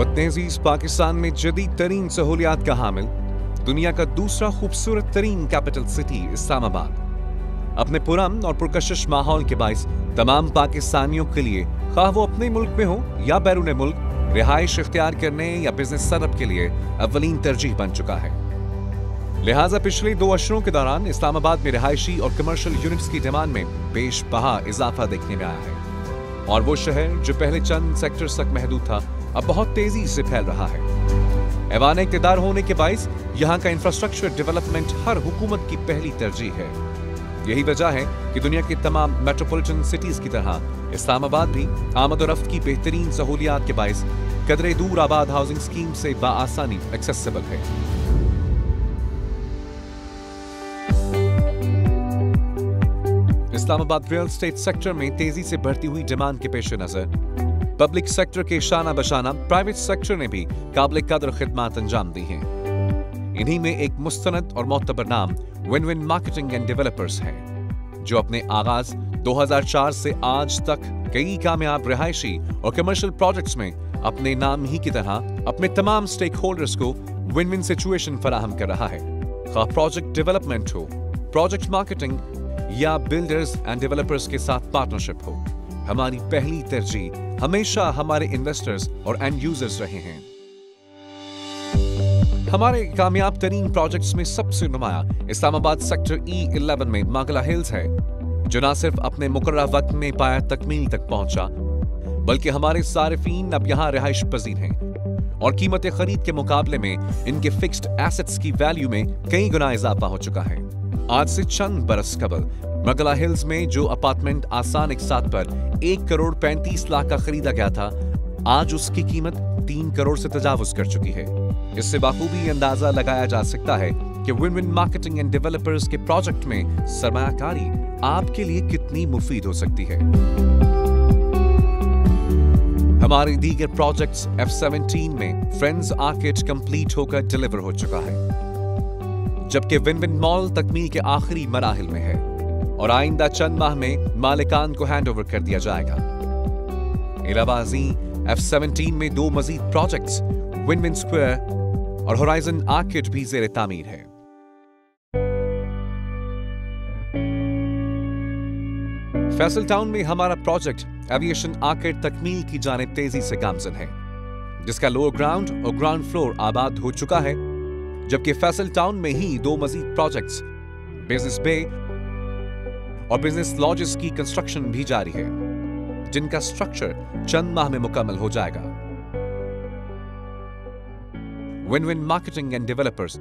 वतनजीज पाकिस्तान में जदीद तरीन सहूलियात का हामिल। दुनिया का दूसरा खूबसूरत तरीन कैपिटल सिटी, इस्लामाबाद। अपने पुरम और पुरकशिश माहौल के बायस तमाम पाकिस्तानियों के लिए खा वो अपने मुल्क में हो या बैरून मुल्क, रिहाइश इख्तियार करने या बिज़नेस सेटअप के लिए अवलीन तरजीह बन चुका है। लिहाजा पिछले दो अशरों के दौरान इस्लामाबाद में रिहायशी और कमर्शियल यूनिट्स की डिमांड में बेश बहा इजाफा देखने में आया है। और वो शहर, जो पहले चंद सेक्टर्स तक महदूद था अब बहुत तेज़ी से फैल रहा है। ऐवान इकतदार होने के बायस यहाँ का इंफ्रास्ट्रक्चर डेवलपमेंट हर हुकूमत की पहली तरजीह है। यही वजह है कि दुनिया की तमाम मेट्रोपॉलिटन सिटीज़ की तरह इस्लामाबाद भी आमद रफ्त की बेहतरीन सहूलियात के बायस कदरे दूर आबाद हाउसिंग स्कीम से बासानी एक्सेसिबल है। इस्लामाबाद रियल स्टेट सेक्टर में तेज़ी से बढ़ती हुई डिमांड के पेश नज़र। पब्लिक सेक्टर के शाना बशाना प्राइवेट सेक्टर ने भी काबिल कदर खिदमत अंजाम दी हैं। इन्हीं में एक मुस्तनद और मोतबर नाम win win marketing and developers है, जो अपने आगाज़ 2004 से आज तक कई कामयाब रिहायशी और कमर्शियल प्रोजेक्ट्स में अपने नाम ही की तरह अपने तमाम स्टेक होल्डर्स को विन विन सिचुएशन फराहम कर रहा है। प्रोजेक्ट डेवलपमेंट हो प्रोजेक्ट मार्केटिंग या बिल्डर्स एंड डेवलपर्स के साथ पार्टनरशिप हो। हमारी पहली तरजीह हमेशा हमारे इन्वेस्टर्स और एंड यूज़र्स रहे हैं। हमारे कामयाब तरीन प्रोजेक्ट्स में सबसे नुमाया इस्लामाबाद सेक्टर ई 11 में मागला हिल्स है, जो न सिर्फ़ अपने मुकर्रा वक्त में पाया तकमील तक पहुँचा, बल्कि हमारे सार्फिन अब यहाँ रिहाइश पजीर हैं और कीमत खरीद के मुकाबले में इनके फिक्स्ड एसेट्स की वैल्यू में कई गुना इजाफा हो चुका है। आज से चंद बरस कबल मगला हिल्स में जो अपार्टमेंट आसान एक साथ पर एक करोड़ पैंतीस लाख का खरीदा गया था, आज उसकी कीमत तीन करोड़ से तजावुज कर चुकी है। इससे बाखूबी अंदाज़ा लगाया जा सकता है कि win win marketing and developers के प्रोजेक्ट में सरमाकारी आपके लिए कितनी मुफीद हो सकती है। हमारे दीगर प्रोजेक्ट्स F17 में फ्रेंड्स आर्किट कंप्लीट होकर डिलीवर हो चुका है, जबकि विन विन मॉल तकमील के आखिरी मराहल में है। और आइंदा चंद माह में मालिकान को हैंड ओवर कर दिया जाएगा। इलाबाजी F17 में दो मजीद प्रोजेक्ट्स विन विन स्क्वायर और होराइजन आर्किड भी जेर तामीर है। फैसल टाउन में हमारा प्रोजेक्ट एविएशन आर्किड तकमील की जानब तेज़ी से गामजन है, जिसका लोअर ग्राउंड और ग्राउंड फ्लोर आबाद हो चुका है, जबकि फैसल टाउन में ही दो मजीद प्रोजेक्ट्स बिज़नेस बे और बिज़नेस लॉजेस की कंस्ट्रक्शन भी जारी है, जिनका स्ट्रक्चर चंद माह में मुकम्मल हो जाएगा। Win win marketing and developers